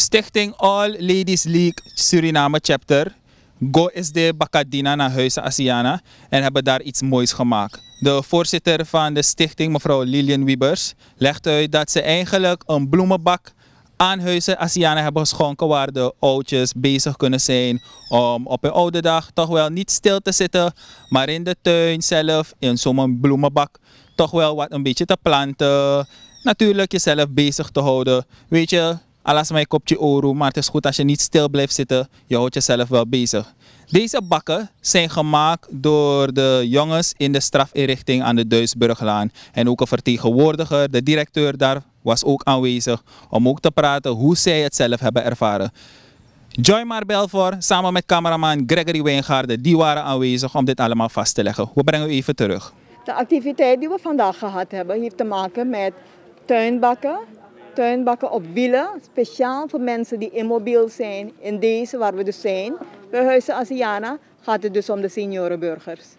Stichting All Ladies League Suriname Chapter. Go is de Bakadina naar Huizen Asiana en hebben daar iets moois gemaakt. De voorzitter van de stichting, mevrouw Lilian Wiebers, legt uit dat ze eigenlijk een bloemenbak aan Huizen Asiana hebben geschonken waar de oudjes bezig kunnen zijn om op hun oude dag toch wel niet stil te zitten, maar in de tuin zelf, in zo'n bloemenbak, toch wel wat een beetje te planten. Natuurlijk jezelf bezig te houden. Weet je, alles mijn kopje oru, maar het is goed als je niet stil blijft zitten. Je houdt jezelf wel bezig. Deze bakken zijn gemaakt door de jongens in de strafinrichting aan de Duisburglaan. En ook een vertegenwoordiger, de directeur daar, was ook aanwezig om ook te praten hoe zij het zelf hebben ervaren. Joy Marbelfor samen met cameraman Gregory Wijngaarden, die waren aanwezig om dit allemaal vast te leggen. We brengen u even terug. De activiteit die we vandaag gehad hebben, heeft te maken met tuinbakken. Tuinbakken op wielen, speciaal voor mensen die immobiel zijn. In deze waar we dus zijn, bij Huizen Asiana, gaat het dus om de seniorenburgers.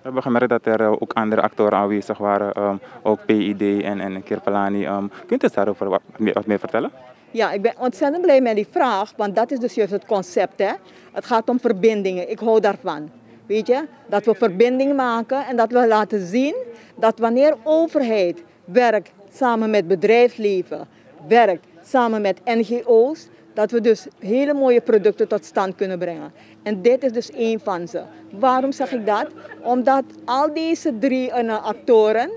We hebben gemerkt dat er eh, ook andere actoren aanwezig waren, um, ook PID en, en Kirpelani. Um, kunt u daarover wat meer, wat meer vertellen? Ja, ik ben ontzettend blij met die vraag, want dat is dus juist het concept. Hè? Het gaat om verbindingen, ik hou daarvan. Weet je, dat we verbinding maken en dat we laten zien dat wanneer overheid werkt samen met bedrijfsleven, werkt samen met NGO's, dat we dus hele mooie producten tot stand kunnen brengen. En dit is dus één van ze. Waarom zeg ik dat? Omdat al deze drie uh, actoren,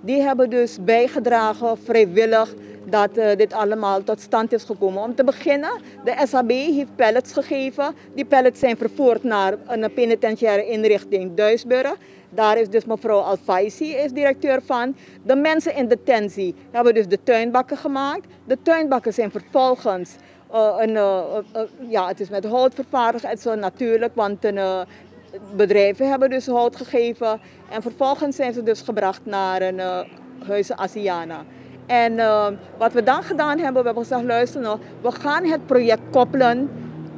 die hebben dus bijgedragen vrijwillig dat uh, dit allemaal tot stand is gekomen. Om te beginnen, de SAB heeft pallets gegeven. Die pallets zijn vervoerd naar een penitentiaire inrichting Duisburg. Daar is dus mevrouw Alfaisi is directeur van. De mensen in detentie hebben dus de tuinbakken gemaakt. De tuinbakken zijn vervolgens uh, een, uh, ja, het is met hout vervaardigd en zo natuurlijk, want een, bedrijven hebben dus hout gegeven. En vervolgens zijn ze dus gebracht naar een huizen Asiana. En wat we dan gedaan hebben, we hebben gezegd, luister nou, we gaan het project koppelen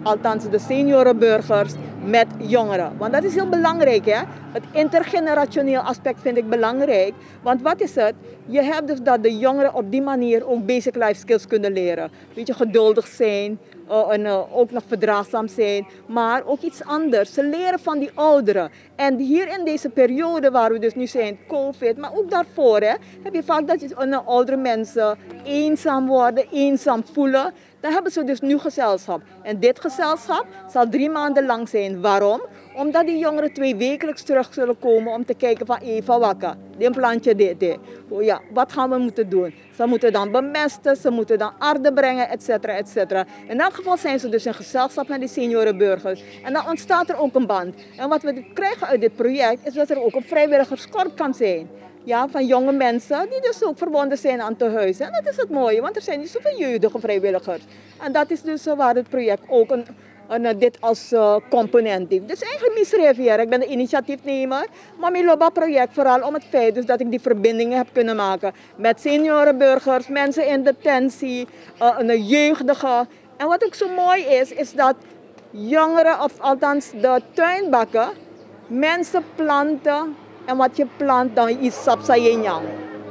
althans de seniorenburgers, met jongeren. Want dat is heel belangrijk. Hè? Het intergenerationeel aspect vind ik belangrijk. Want wat is het? Je hebt dus dat de jongeren op die manier ook basic life skills kunnen leren. Weet je, geduldig zijn, uh, en, uh, ook nog verdraagzaam zijn. Maar ook iets anders. Ze leren van die ouderen. En hier in deze periode waar we dus nu zijn, COVID, maar ook daarvoor, hè, heb je vaak dat je, uh, oudere mensen eenzaam worden, eenzaam voelen dan hebben ze dus nu gezelschap. En dit gezelschap zal drie maanden lang zijn. Waarom? Omdat die jongeren twee wekelijks terug zullen komen om te kijken van Eva Wakka, dit plantje dit, dit. Oh ja, wat gaan we moeten doen? Ze moeten dan bemesten, ze moeten dan aarde brengen, et cetera, et cetera. In elk geval zijn ze dus in gezelschap met die seniorenburgers. En dan ontstaat er ook een band. En wat we krijgen uit dit project is dat er ook een vrijwilligerskorp kan zijn ja, van jonge mensen die dus ook verbonden zijn aan te huizen. En dat is het mooie, want er zijn niet zoveel jeugdige vrijwilligers. En dat is dus uh, waar het project ook een, uh, dit als uh, component heeft. Dus eigenlijk Miss Rivière, ik ben de initiatiefnemer, maar mijn Loba project vooral om het feit dus dat ik die verbindingen heb kunnen maken met seniorenburgers, mensen in detentie, een jeugdige. En wat ook zo mooi is, is dat jongeren, of althans de tuinbakken, mensen planten en wat je plant, dan is sapsayenyang.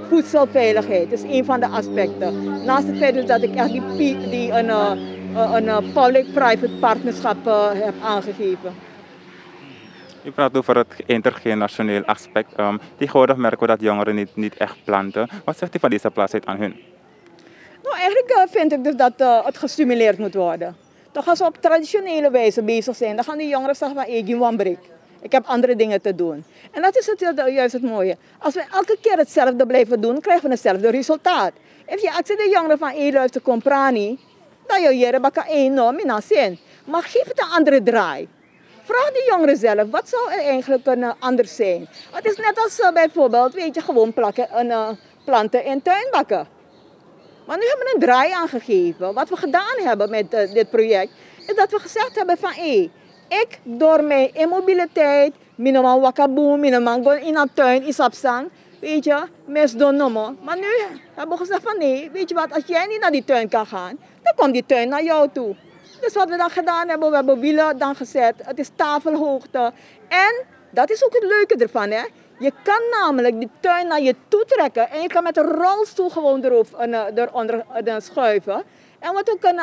Voedselveiligheid is een van de aspecten. Naast het feit dus dat ik echt die, die een, eh, een, een public-private partnerschap uh, heb aangegeven. U praat over het intergenerationeel aspect. Um, tegenwoordig merken we dat jongeren niet, niet echt planten. Wat zegt u van deze plaats aan hun? Nou, eigenlijk vind ik dus dat uh, het gestimuleerd moet worden. Dan gaan ze op traditionele wijze bezig zijn. Dan gaan die jongeren zeggen van, ik break. Ik heb andere dingen te doen. En dat is het, juist het mooie. Als we elke keer hetzelfde blijven doen, krijgen we hetzelfde resultaat. Als je als de jongeren van één luister comprani, dan je jere baka één no, mina zin. Maar geef het een andere draai. Vraag die jongeren zelf, wat zou er eigenlijk kunnen anders zijn? Het is net als uh, bijvoorbeeld, weet je, gewoon plakken, uh, planten in tuinbakken. Maar nu hebben we een draai aangegeven. Wat we gedaan hebben met uh, dit project, is dat we gezegd hebben van, hé, ik door mijn immobiliteit, mijn man wakaboom, man gewoon in een tuin is opstaan. Weet je, mes. Maar nu hebben we gezegd van nee, weet je wat, als jij niet naar die tuin kan gaan, dan komt die tuin naar jou toe. Dus wat we dan gedaan hebben, we hebben wielen dan gezet. Het is tafelhoogte. En dat is ook het leuke ervan, hè. Je kan namelijk die tuin naar je toe trekken en je kan met een rolstoel gewoon erop, uh, eronder uh, schuiven. En wat ook een,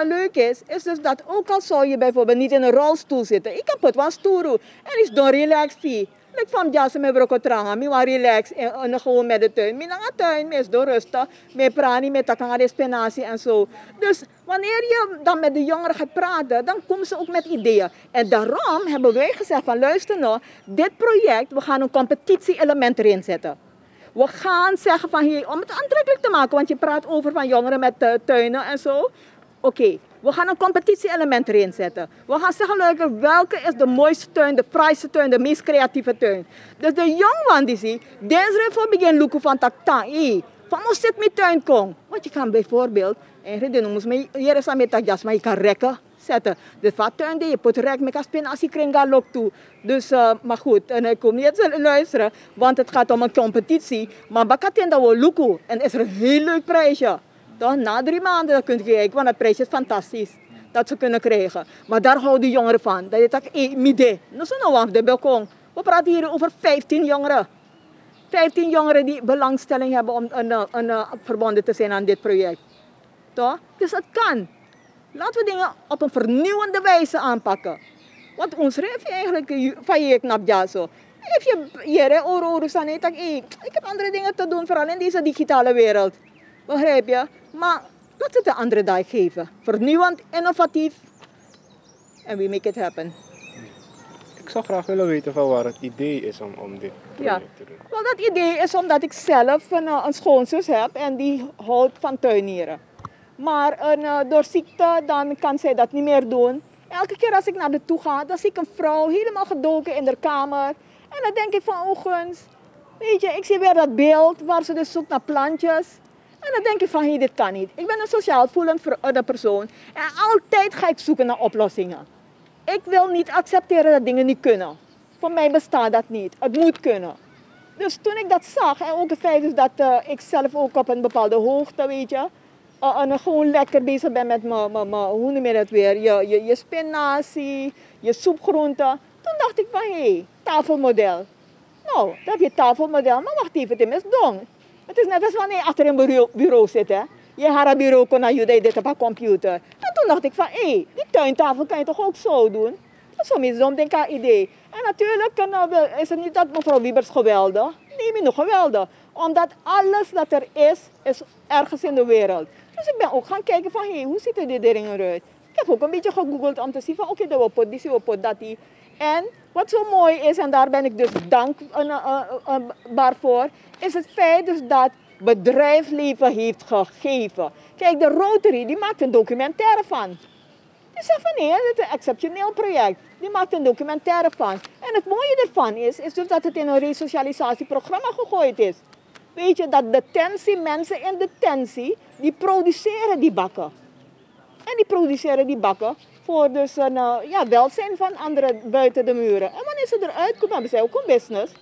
een, leuk is, is dus dat ook al zou je bijvoorbeeld niet in een rolstoel zitten. Ik heb het wel stoer en is door relaxed. Ik van jazz met broko tranga, mi relax en, en gewoon met de tuin. Nanga tuin, mi is door rustig, prani met takanga de spinazie en zo. Dus wanneer je dan met de jongeren gaat praten, dan komen ze ook met ideeën. En daarom hebben wij gezegd van luister nou, dit project, we gaan een competitie-element erin zetten. We gaan zeggen van hier, om het aantrekkelijk te maken, want je praat over van jongeren met uh, tuinen en zo. Oké, we gaan een competitie-element erin zetten. We gaan zeggen, welke is de mooiste tuin, de fraaiste tuin, de meest creatieve tuin. Dus de jongman die zie, deze voor begin lukken van tak. Van ons zit mijn tuin kom. Want je kan bijvoorbeeld, en je me, hier is met tak jas, maar je kan rekken zetten. Dus wat tuin die je put rek met spin als je kringa lok toe. Dus, uh, maar goed, en ik kom niet te luisteren, want het gaat om een competitie. Maar we lukken. En is er een heel leuk prijsje. Toch? Na drie maanden dan kunt je kijken, want het prijs is fantastisch. Dat ze kunnen krijgen. Maar daar houden de jongeren van. Dat je eh, midden. Dat is nou af de balkon. We praten hier over 15 jongeren. 15 jongeren die belangstelling hebben om een, een, een, verbonden te zijn aan dit project. Toch? Dus het kan. Laten we dingen op een vernieuwende wijze aanpakken. Want ons heeft eigenlijk van je knap ja zo. If je hier oro oro ik heb andere dingen te doen, vooral in deze digitale wereld. Begrijp je? Maar laten we de andere dag geven. Vernieuwend, innovatief. En we make it happen. Ik zou graag willen weten van waar het idee is om, om dit project te doen. Wel, dat idee is omdat ik zelf een, eh, een schoonzus heb en die houdt van tuinieren. Maar een, uh, door ziekte dan kan zij dat niet meer doen. Elke keer als ik naar de toe ga, dan zie ik een vrouw helemaal gedoken in haar kamer. En dan denk ik van, oh guns, weet je, ik zie weer dat beeld waar ze dus zoekt naar plantjes. En dan denk ik van, hey, dit kan niet. Ik ben een sociaal voelend persoon. En altijd ga ik zoeken naar oplossingen. Ik wil niet accepteren dat dingen niet kunnen. Voor mij bestaat dat niet. Het moet kunnen. Dus toen ik dat zag, en ook het feit is dat uh, ik zelf ook op een bepaalde hoogte, weet je, uh, en gewoon lekker bezig ben met mijn, hoe noem je dat weer, je, je, je je soepgroenten. Toen dacht ik van, hé, tafelmodel. Nou, dat heb je tafelmodel, maar wacht even, het is dong. Het is net als wanneer je achter een bureau, zit. Hè? Je haar een bureau kon naar je dit op een computer. En toen dacht ik van, hé, hey, die tuintafel kan je toch ook zo doen? Dat is zo'n zo'n denk idee. En natuurlijk is het niet dat mevrouw Wiebers geweldig. Nee, maar nog geweldig. Omdat alles dat er is, is ergens in de wereld. Dus ik ben ook gaan kijken van, hé, hey, hoe ziet die dingen eruit? Ik heb ook een beetje gegoogeld om te zien van, oké, okay, dat we dit, we dat, die. En wat zo mooi is, en daar ben ik dus dankbaar voor, is het feit dus dat bedrijfsleven heeft gegeven. Kijk, de Rotary die maakt een documentaire van. Die zegt van nee, het is een exceptioneel project. Die maakt een documentaire van. En het mooie ervan is, is dus dat het in een resocialisatieprogramma gegooid is. Weet je, dat de tensie, mensen in de tensie, die produceren die bakken. En die produceren die bakken voor dus een uh, ja, welzijn van anderen buiten de muren. En wanneer ze eruit komen, hebben zij ook een business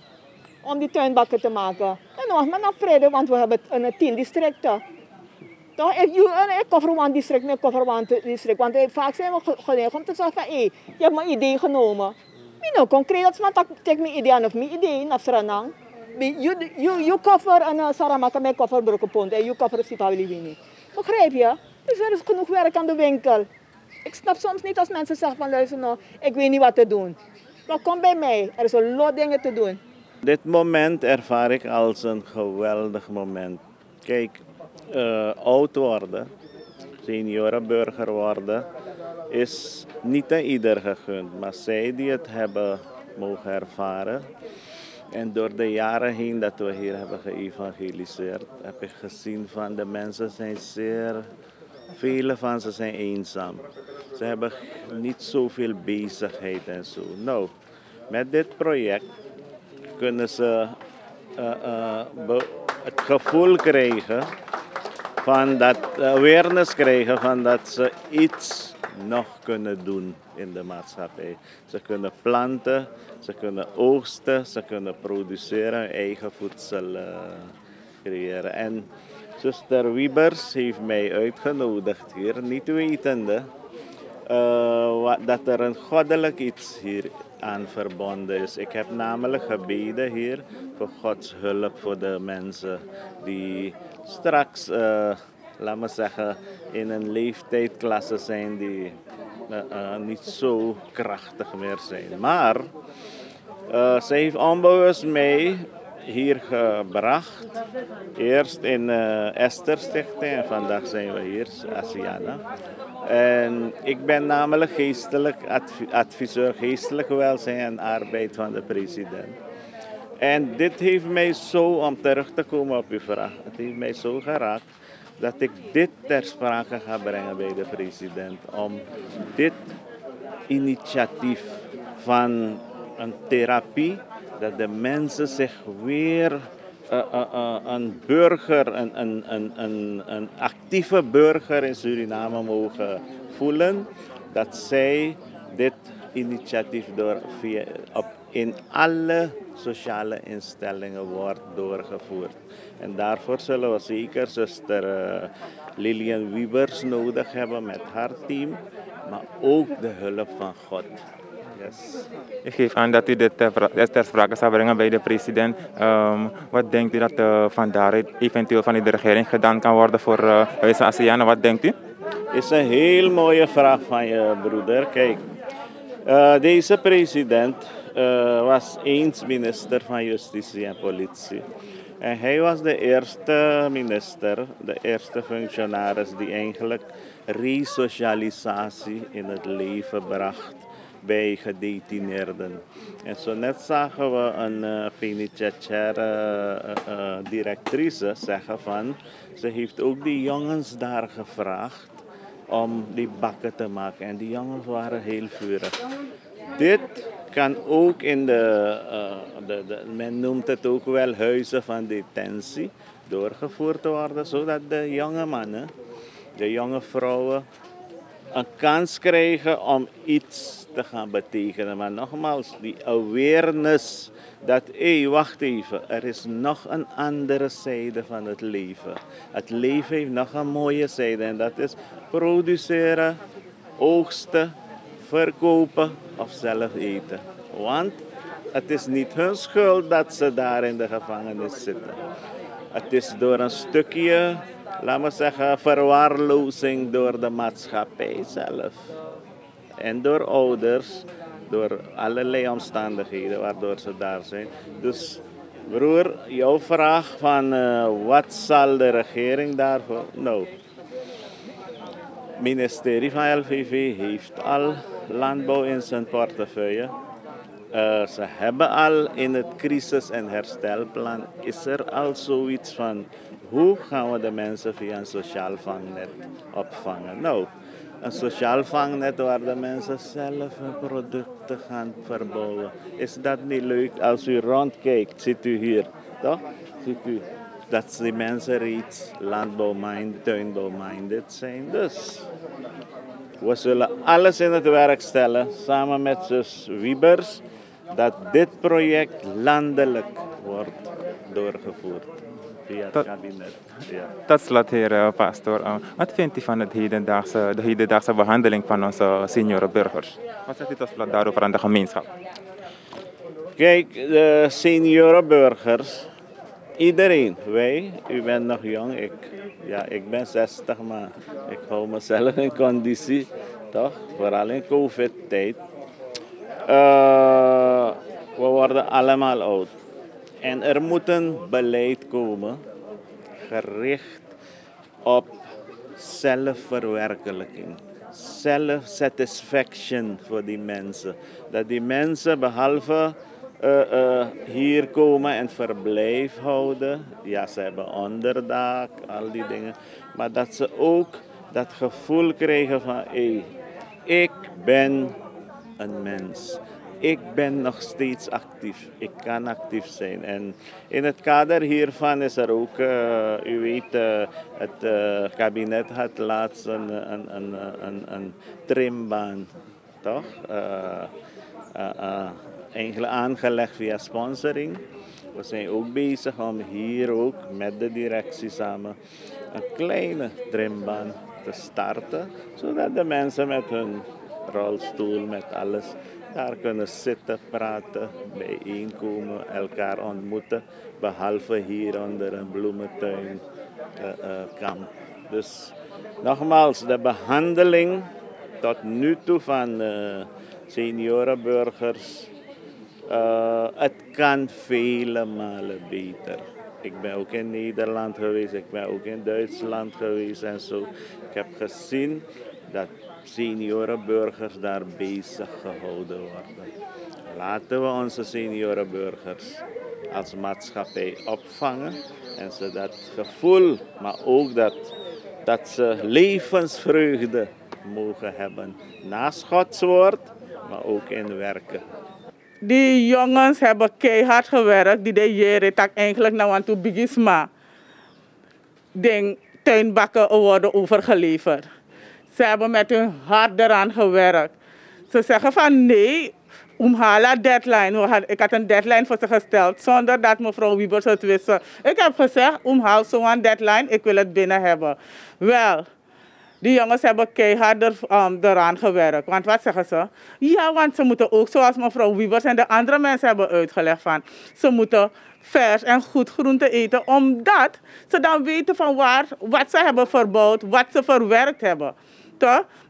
om die tuinbakken te maken. En nog maar naar vrede, want we hebben een tien districten. Toch, ik, ik cover one district, ik cover one district. Want vaak zijn we geneigd om te zeggen van, hé, je hebt mijn idee genomen. Ik nou concreet, dat maar tak mijn idee aan of mijn idee, naar Suriname. You, you, you cover een uh, Saramaka, mij cover Brokkenpont en you cover Sipawili Begrijp je? Dus er is genoeg werk aan de winkel. Ik snap soms niet als mensen zeggen van luister nou, ik weet niet wat te doen. Maar kom bij mij, er is een lot dingen te doen. Dit moment ervaar ik als een geweldig moment. Kijk, uh, oud worden, seniorenburger worden, is niet aan ieder gegund. Maar zij die het hebben mogen ervaren. En door de jaren heen dat we hier hebben geëvangeliseerd, heb ik gezien van de mensen zijn zeer, vele van ze zijn eenzaam. Ze hebben niet zoveel bezigheid en zo. Nou, met dit project kunnen ze uh, uh, het gevoel krijgen van dat awareness krijgen van dat ze iets nog kunnen doen in de maatschappij. Ze kunnen planten, ze kunnen oogsten, ze kunnen produceren, eigen voedsel uh, creëren. En zuster Wiebers heeft mij uitgenodigd hier, niet wetende uh, dat er een goddelijk iets hier aan verbonden is. Ik heb namelijk gebeden hier voor Gods hulp voor de mensen die straks uh, laat me zeggen, in een leeftijdsklasse zijn die uh, niet zo krachtig meer zijn. Maar ze heeft onbewust mee hier gebracht. Eerst in Esther Stichting en vandaag zijn we hier, Asiana. En ik ben namelijk geestelijk adviseur geestelijk welzijn en arbeid van de president. En dit heeft mij zo, om terug te komen op uw vraag, het heeft mij zo geraakt dat ik dit ter sprake ga brengen bij de president. Om dit initiatief van een therapie, dat de mensen zich weer uh, uh, uh, een burger, een, een, een, een, actieve burger in Suriname mogen voelen. Dat zij dit initiatief door via, op, in alle sociale instellingen wordt doorgevoerd. En daarvoor zullen we zeker zuster Lilian Wiebers nodig hebben met haar team, maar ook de hulp van God. Yes. Ik geef aan dat u dit ter sprake zal brengen bij de president. Um, wat denkt u dat uh, van daaruit eventueel van de regering gedaan kan worden voor uh, Huis ASEAN? Wat denkt u? Is een heel mooie vraag van je broeder. Kijk, uh, deze president uh, was eens minister van Justitie en Politie. En hij was de eerste minister, de eerste functionaris die eigenlijk resocialisatie in het leven bracht bij gedetineerden. En zo net zagen we een uh, penitentiaire uh, uh, directrice zeggen van, ze heeft ook die jongens daar gevraagd om die bakken te maken. En die jongens waren heel vurig. Dit kan ook in de, de, de, men noemt het ook wel huizen van detentie, doorgevoerd worden, zodat de jonge mannen, de jonge vrouwen, een kans krijgen om iets te gaan betekenen. Maar nogmaals, die awareness dat, hé, hey, wacht even, er is nog een andere zijde van het leven. Het leven heeft nog een mooie zijde en dat is produceren, oogsten, verkopen of zelf eten. Want het is niet hun schuld dat ze daar in de gevangenis zitten. Het is door een stukje, laten we zeggen, verwaarlozing door de maatschappij zelf. En door ouders, door allerlei omstandigheden waardoor ze daar zijn. Dus broer, jouw vraag van uh, wat zal de regering daarvoor? Nou, het ministerie van LVV heeft al landbouw in zijn portefeuille. Uh, ze hebben al in het crisis- en herstelplan is er al zoiets van hoe gaan we de mensen via een sociaal vangnet opvangen. Nou, een sociaal vangnet waar de mensen zelf producten gaan verbouwen. Is dat niet leuk? Als u rondkijkt, ziet u hier, toch? Ziet u dat die mensen reeds landbouwminded, tuinbouwminded zijn. Dus we zullen alles in het werk stellen, samen met zus Wiebers, dat dit project landelijk wordt doorgevoerd Ja. Tot slot, heer pastor. Wat vindt u van het hedendaagse, de hedendaagse behandeling van onze seniorenburgers? Wat zegt u tot slot daarover aan de gemeenschap? Kijk, de seniorenburgers, iedereen, wij, u bent nog jong, ik, ja, ik ben 60, maar ik hou mezelf in conditie, toch? Vooral in COVID-tijd. Uh, we worden allemaal oud. En er moet een beleid komen gericht op zelfverwerkelijking. Self-satisfaction voor die mensen. Dat die mensen behalve uh, uh, hier komen en verblijf houden. Ja, ze hebben onderdak, al die dingen. Maar dat ze ook dat gevoel krijgen van hey, ik ben een mens ik ben nog steeds actief. Ik kan actief zijn. En in het kader hiervan is er ook, uh, u weet, uh, het uh, kabinet had laatst een, een, een, een, een trimbaan, toch? eigenlijk aangelegd via sponsoring. We zijn ook bezig om hier ook met de directie samen een kleine trimbaan te starten, zodat de mensen met hun rolstoel, met alles daar kunnen zitten, praten, bijeenkomen, elkaar ontmoeten. Behalve hier onder een bloementuin uh, uh, kamp. Dus nogmaals, de behandeling tot nu toe van uh, seniorenburgers, het kan vele malen beter. Ik ben ook in Nederland geweest, ik ben ook in Duitsland geweest en zo. Ik heb gezien dat seniorenburgers daar bezig gehouden worden. Laten we onze seniorenburgers als maatschappij opvangen en ze dat gevoel, maar ook dat, dat ze levensvreugde mogen hebben. Naast Gods woord, maar ook in werken. Die jongens hebben keihard gewerkt. Die de jaren tak eigenlijk nou aan toe bigisma. Ding tuinbakken worden overgeleverd. Ze hebben met hun hart eraan gewerkt. Ze zeggen van nee, omhala deadline. Ik had een deadline voor ze gesteld zonder dat mevrouw Wiebers het wist. Ik heb gezegd, omhaal zo'n deadline, ik wil het binnen hebben. Wel, die jongens hebben keihard er, um, eraan gewerkt. Want wat zeggen ze? Ja, want ze moeten ook, zoals mevrouw Wiebers en de andere mensen hebben uitgelegd, van, ze moeten vers en goed groente eten, omdat ze dan weten van waar, wat ze hebben verbouwd, wat ze verwerkt hebben.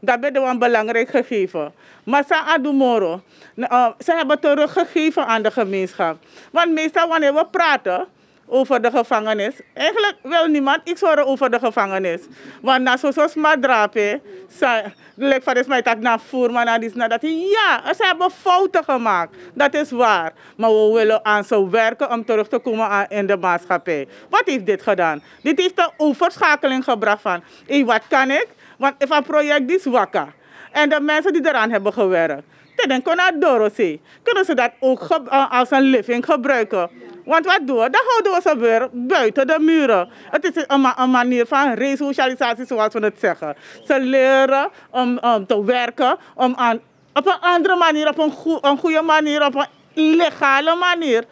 Dat ben een belangrijk gegeven. Maar ze uh, ze hebben teruggegeven aan de gemeenschap. Want meestal wanneer we praten, over de gevangenis. Eigenlijk wil niemand iets horen over de gevangenis. Want na zo'n madrape, lijkt van mij dat naar voerman en die dat ja, ze hebben fouten gemaakt. Dat is waar. Maar we willen aan ze werken om terug te komen in de maatschappij. Wat heeft dit gedaan? Dit heeft de overschakeling gebracht van, hey, wat kan ik? Want if een project is wakker. En de mensen die eraan hebben gewerkt. Dan kunnen ze dat ook als een living gebruiken. Want wat doen we? Dan houden we ze weer buiten de muren. Het is een, manier van resocialisatie, zoals we het zeggen. Ze leren om, om te werken, om aan, op een andere manier, op een, goe, een goede manier, op een legale manier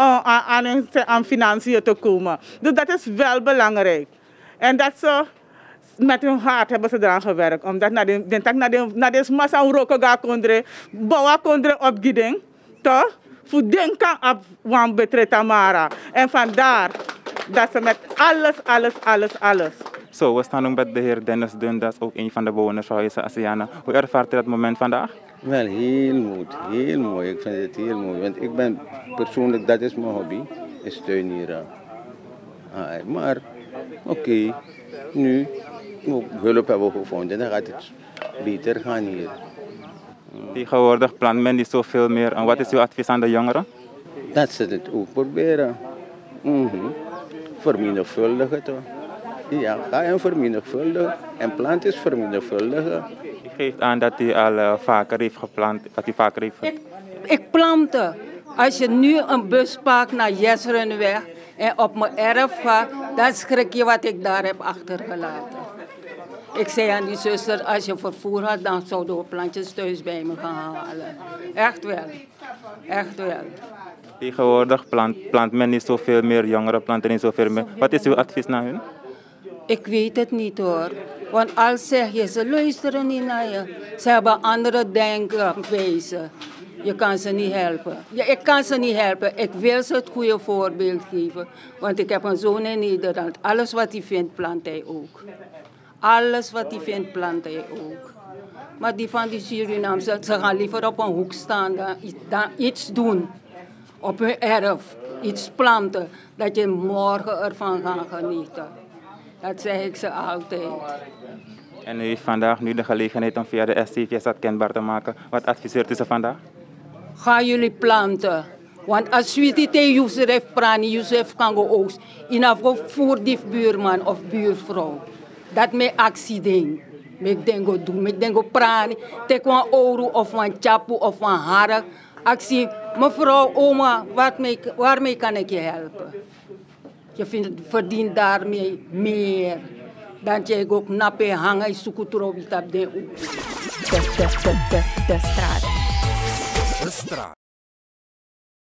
uh, aan, aan, aan financiën te komen. Dus dat is wel belangrijk. En dat ze met hun hart hebben ze eraan gewerkt. Omdat na de, na de, na de massa roken gaan kondre, bouwen kondre opgiding, toch? Voor denken op wan betre Tamara. En vandaar dat ze met alles, alles, alles, alles. Zo, we staan ook met de heer Dennis Dundas, ook een van de bewoners van Huizen Asiana. Hoe ervaart u dat moment vandaag? Wel heel mooi, heel mooi. Ik vind het heel mooi. Want ik ben persoonlijk, dat is mijn hobby, is tuinieren. Ah, maar, oké, okay, nu hulp hebben gevonden, dan gaat het beter gaan hier. Tegenwoordig plant men niet zoveel meer. En wat is uw advies aan de jongeren? Dat ze het ook proberen. Mm -hmm. Vermenigvuldigen toch. Ja, ga en vermenigvuldigen. En plant is vermenigvuldigen. U geeft aan dat u al uh, vaker heeft geplant. Dat u vaker heeft ik, ik plantte. Als je nu een bus pakt naar Jesrenweg en op mijn erf gaat, dan schrik je wat ik daar heb achtergelaten. Ik zei aan die zuster, als je vervoer had, dan zouden we plantjes thuis bij me gaan halen. Echt wel. Echt wel. Tegenwoordig plant, plant men niet zoveel meer, jongeren planten niet zoveel meer. Wat is uw advies naar hun? Ik weet het niet hoor. Want als zeg je, ze luisteren niet naar je. Ze hebben andere denkwijzen. Je kan ze niet helpen. Ja, ik kan ze niet helpen. Ik wil ze het goede voorbeeld geven. Want ik heb een zoon in Nederland. Alles wat hij vindt, plant hij ook. Alles wat hij vindt, plant hij ook. Maar die van die Surinamse, ze gaan liever op een hoek staan dan, dan iets doen. Op hun erf, iets planten, dat je morgen ervan gaat genieten. Dat zeg ik ze altijd. En u heeft vandaag nu de gelegenheid om via de SCVS dat kenbaar te maken. Wat adviseert u ze vandaag? Ga jullie planten. Want als je dit Yusuf Prani, Yusuf kan go oogst. In voor die buurman of buurvrouw dat me accident. Ik denk go doen, ik denk go prani. Tek een ouro of een chapu of een harak. Actie, mevrouw, oma, waarmee, waarmee kan ik je helpen? Je vindt, verdient daarmee meer. Dan je ook nappe hangen, op de, de, de, de straat. De straat.